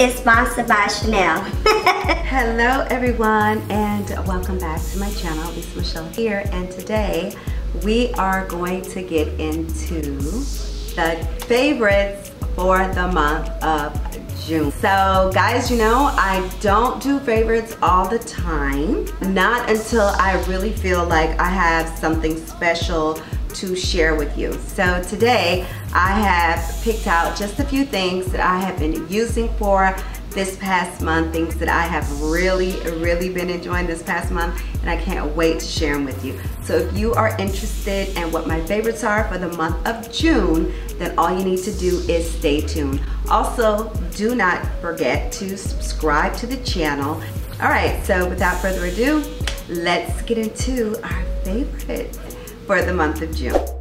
is sponsored by Chanel. Hello everyone and welcome back to my channel. Lisa Michelle here and today we are going to get into the favorites for the month of June. So guys, you know, I don't do favorites all the time. Not until I really feel like I have something special to share with you. So today I have picked out just a few things that I have been using for this past month, things that I have really, really been enjoying this past month, and I can't wait to share them with you. So if you are interested in what my favorites are for the month of June, then all you need to do is stay tuned. Also, do not forget to subscribe to the channel. All right, so without further ado, let's get into our favorites for the month of June.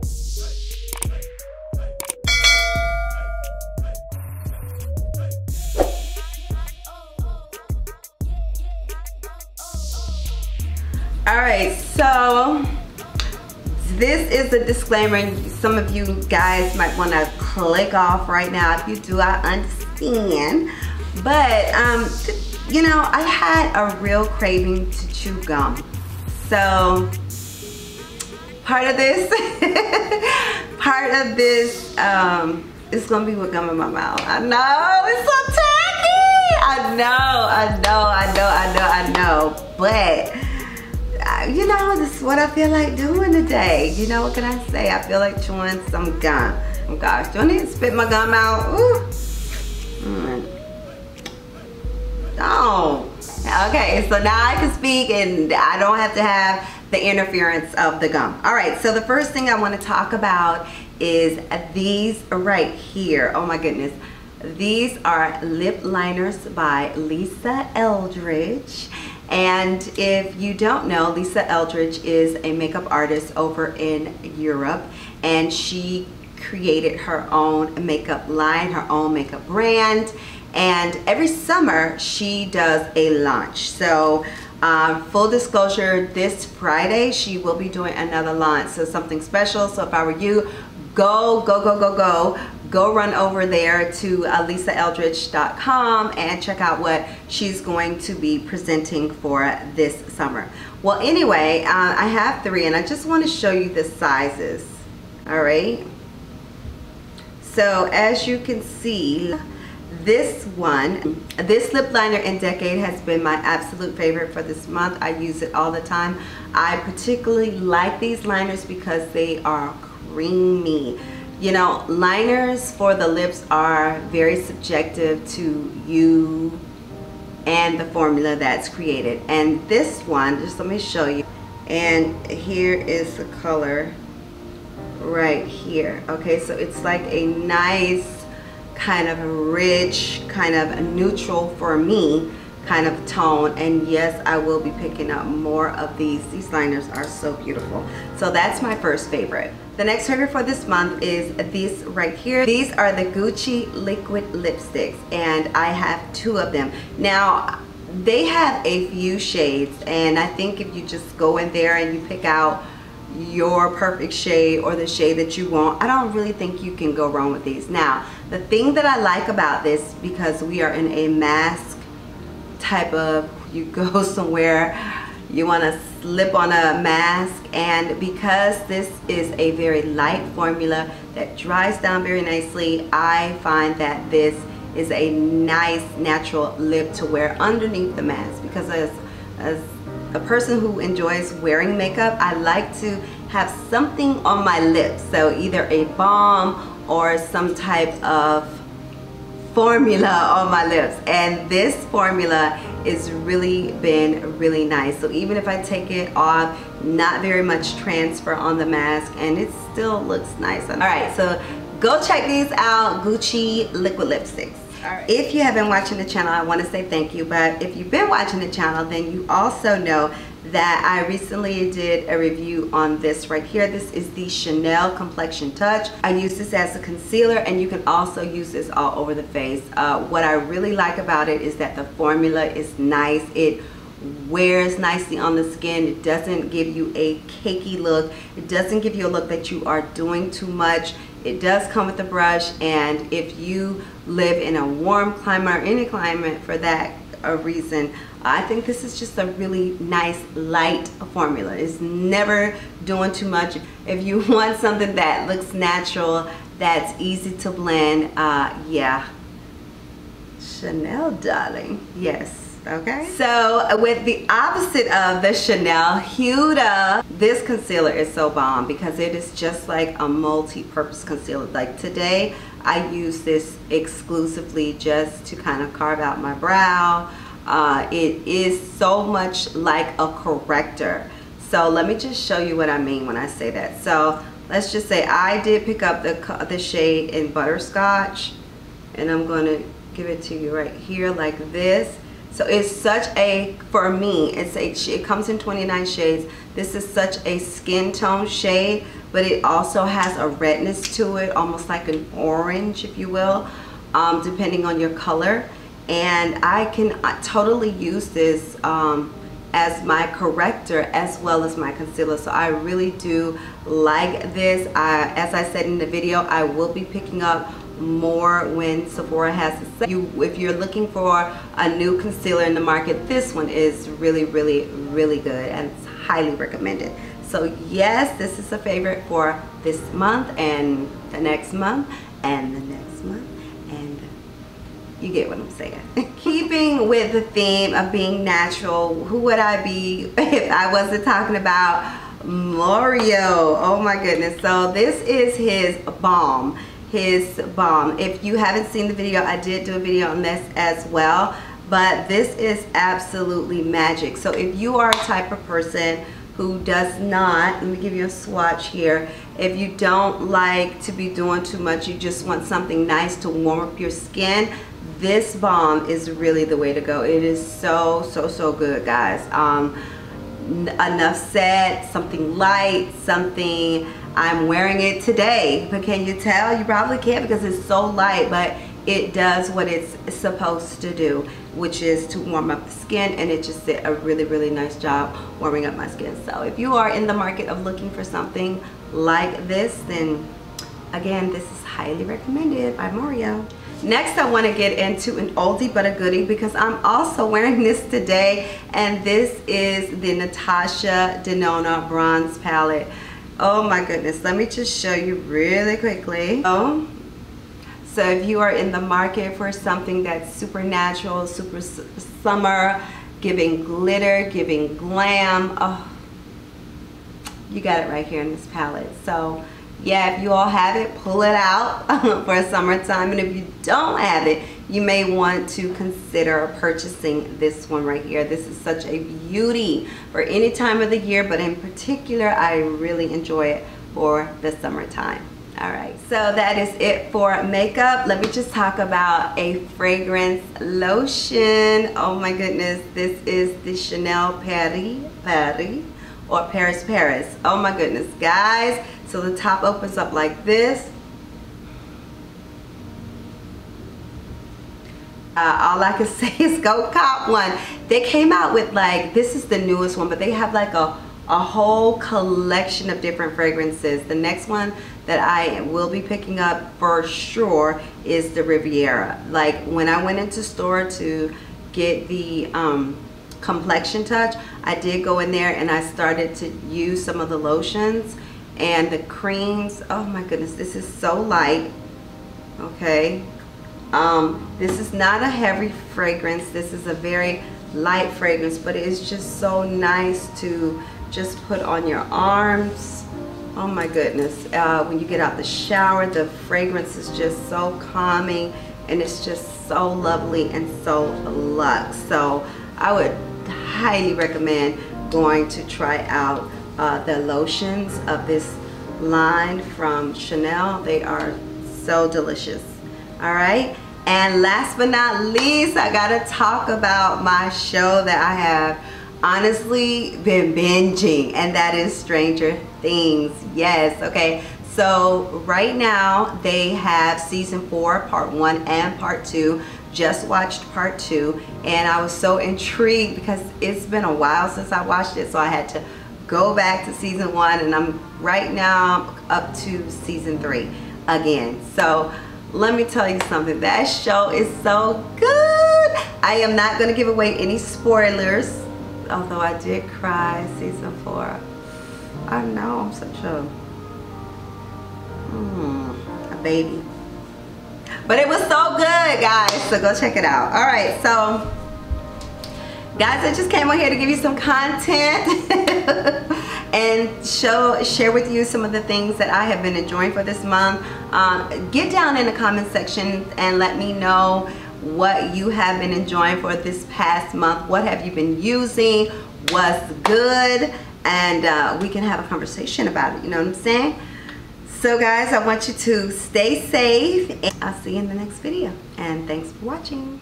All right, so this is a disclaimer. Some of you guys might want to click off right now. If you do, I understand. But, um, you know, I had a real craving to chew gum. So, part of this, part of this um, is gonna be with gum in my mouth. I know, it's so tacky. I know, I know, I know, I know, I know. But, you know, this is what I feel like doing today. You know, what can I say? I feel like chewing some gum. Oh gosh, do I need to spit my gum out? Ooh. Mm. Oh. Okay, so now I can speak and I don't have to have the interference of the gum. All right, so the first thing I want to talk about is these right here. Oh my goodness. These are lip liners by Lisa Eldridge. And if you don't know, Lisa Eldridge is a makeup artist over in Europe and she created her own makeup line, her own makeup brand. And every summer she does a launch. So um, full disclosure, this Friday she will be doing another launch, so something special. So if I were you, go, go, go, go, go. Go run over there to uh, lisaeldridge.com and check out what she's going to be presenting for this summer. Well, anyway, uh, I have three and I just want to show you the sizes. All right. So as you can see, this one, this lip liner in Decade has been my absolute favorite for this month. I use it all the time. I particularly like these liners because they are creamy. You know, liners for the lips are very subjective to you and the formula that's created. And this one, just let me show you. And here is the color right here. Okay, so it's like a nice kind of rich, kind of neutral for me kind of tone and yes I will be picking up more of these these liners are so beautiful so that's my first favorite the next favorite for this month is these right here these are the Gucci liquid lipsticks and I have two of them now they have a few shades and I think if you just go in there and you pick out your perfect shade or the shade that you want. I don't really think you can go wrong with these. Now, the thing that I like about this, because we are in a mask type of, you go somewhere, you want to slip on a mask, and because this is a very light formula that dries down very nicely, I find that this is a nice natural lip to wear underneath the mask because as, as a person who enjoys wearing makeup, I like to have something on my lips. So either a balm or some type of formula on my lips. And this formula has really been really nice. So even if I take it off, not very much transfer on the mask and it still looks nice. All right, so go check these out, Gucci liquid lipsticks. Right. If you have been watching the channel, I want to say thank you. But if you've been watching the channel, then you also know that I recently did a review on this right here. This is the Chanel Complexion Touch. I use this as a concealer and you can also use this all over the face. Uh, what I really like about it is that the formula is nice. It wears nicely on the skin. It doesn't give you a cakey look. It doesn't give you a look that you are doing too much. It does come with a brush and if you live in a warm climate or any climate for that a reason, I think this is just a really nice light formula. It's never doing too much. If you want something that looks natural, that's easy to blend, uh, yeah. Chanel, darling. Yes. Okay. So with the opposite of the Chanel Huda, this concealer is so bomb because it is just like a multi-purpose concealer. Like today, I use this exclusively just to kind of carve out my brow. Uh, it is so much like a corrector. So let me just show you what I mean when I say that. So let's just say I did pick up the, the shade in Butterscotch and I'm going to give it to you right here like this. So it's such a, for me, it's a, it comes in 29 shades. This is such a skin tone shade, but it also has a redness to it, almost like an orange, if you will, um, depending on your color. And I can uh, totally use this um, as my corrector as well as my concealer. So I really do like this. I, as I said in the video, I will be picking up more when Sephora has it. You, if you're looking for a new concealer in the market, this one is really, really, really good and it's highly recommended. So yes, this is a favorite for this month and the next month and the next month and you get what I'm saying. Keeping with the theme of being natural, who would I be if I wasn't talking about Mario? Oh my goodness. So this is his balm his balm. If you haven't seen the video, I did do a video on this as well. But this is absolutely magic. So if you are a type of person who does not, let me give you a swatch here. If you don't like to be doing too much, you just want something nice to warm up your skin, this balm is really the way to go. It is so, so, so good, guys. Um, enough said, something light, something I'm wearing it today, but can you tell? You probably can't because it's so light, but it does what it's supposed to do, which is to warm up the skin, and it just did a really, really nice job warming up my skin. So if you are in the market of looking for something like this, then again, this is highly recommended by Mario. Next, I want to get into an oldie but a goodie because I'm also wearing this today, and this is the Natasha Denona Bronze Palette. Oh my goodness, let me just show you really quickly. Oh, so if you are in the market for something that's super natural, super summer, giving glitter, giving glam, oh, you got it right here in this palette. So yeah, if you all have it, pull it out for summertime. And if you don't have it, you may want to consider purchasing this one right here. This is such a beauty for any time of the year, but in particular, I really enjoy it for the summertime. All right, so that is it for makeup. Let me just talk about a fragrance lotion. Oh my goodness, this is the Chanel Paris, Paris, or Paris Paris. Oh my goodness, guys. So the top opens up like this. Uh, all I can say is go cop one. They came out with like, this is the newest one, but they have like a, a whole collection of different fragrances. The next one that I will be picking up for sure is the Riviera. Like when I went into store to get the um, complexion touch, I did go in there and I started to use some of the lotions and the creams oh my goodness this is so light okay? Um, this is not a heavy fragrance. This is a very light fragrance but it's just so nice to just put on your arms. Oh my goodness. Uh, when you get out the shower the fragrance is just so calming and it's just so lovely and so luxe. So I would highly recommend going to try out uh, the lotions of this line from Chanel. They are so delicious. All right. And last but not least, I got to talk about my show that I have honestly been binging and that is Stranger Things. Yes. Okay. So right now they have season four, part one and part two just watched part two and I was so intrigued because it's been a while since I watched it so I had to go back to season one and I'm right now up to season three again. So let me tell you something. That show is so good. I am not going to give away any spoilers. Although I did cry season four. I know I'm such a, mm, a baby. But it was so good, guys. So go check it out. All right, so guys, I just came on here to give you some content and show share with you some of the things that I have been enjoying for this month. Um, get down in the comment section and let me know what you have been enjoying for this past month. What have you been using? What's good? And uh, we can have a conversation about it. You know what I'm saying? So guys, I want you to stay safe. And I'll see you in the next video. And thanks for watching.